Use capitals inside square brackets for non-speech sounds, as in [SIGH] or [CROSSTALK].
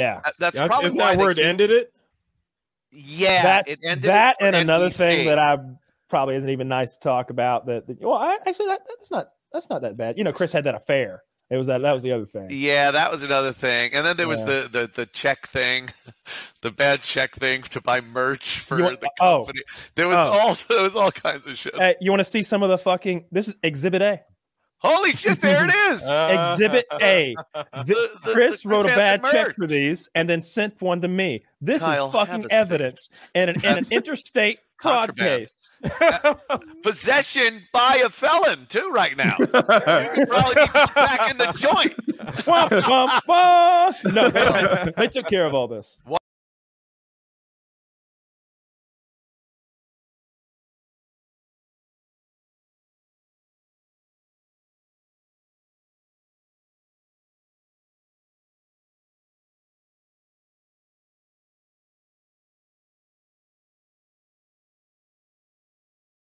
Yeah, Uh, That's Isn't probably why that they where keep- ended it? Yeah, that it ended that for and another thing that I probably isn't even nice to talk about. That, that- well, I, actually that, that's not that's not that bad. You know, Chris had that affair. It was that that was the other thing. Yeah, that was another thing. And then there was the, the the check thing, [LAUGHS] the bad check thing to buy merch for want- the oh. company. There was Oh. all [LAUGHS] there was all kinds of shit. Hey, you want to see some of the fucking? This is Exhibit A. Holy shit, there it is. [LAUGHS] Uh, Exhibit A. [LAUGHS] The- the- Chris the wrote a bad Hansen check for these and then sent one to me. This Kyle, is fucking evidence in an, in an interstate [LAUGHS] fraud contraband. case. Possession by a felon too right now. you could probably be back in the joint. No, they, they took care of all this.